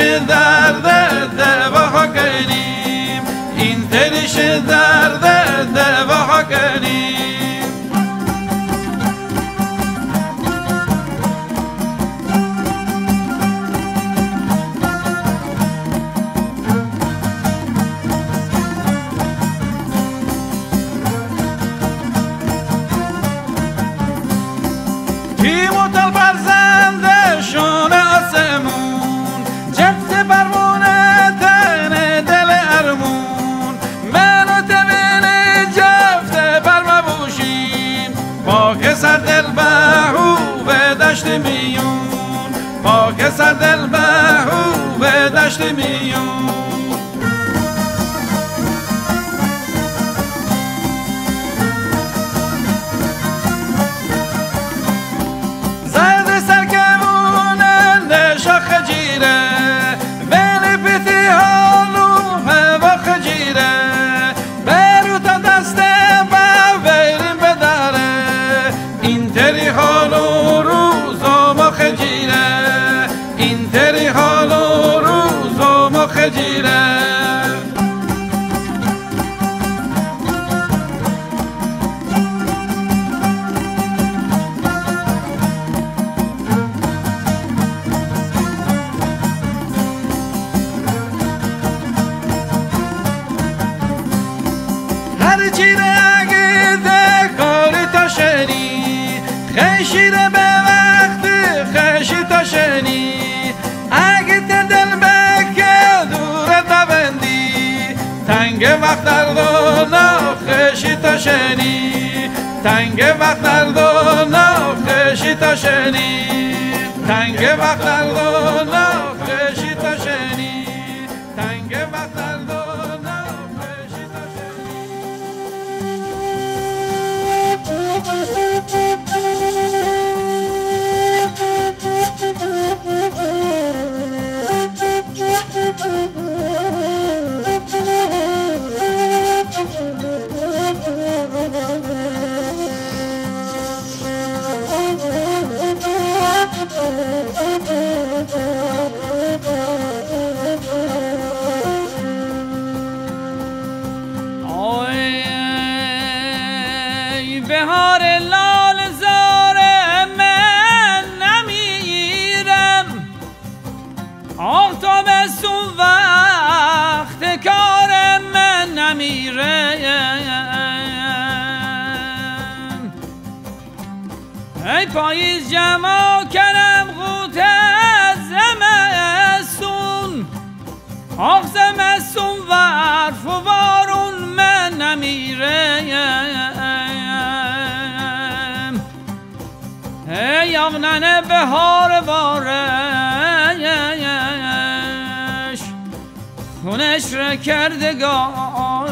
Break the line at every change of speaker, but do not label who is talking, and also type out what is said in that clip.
that they دشت میون پاک سر دل بهو به دشت میون. زرد سرکمونن شاخ خجیره هر چیره اگه ده کاری تا شنی خشیره وقت در دونا خشی تا شنی. تنگ وقت در دونا خشی تا شنی. تنگ وقت در دونا
وقت کار من نمیرم. ای پاییز جمع کردم قوت زمستون. آخ زمستون ورف و بارون من نمیرم. ای آغنن بهار بارش خونش را کردگار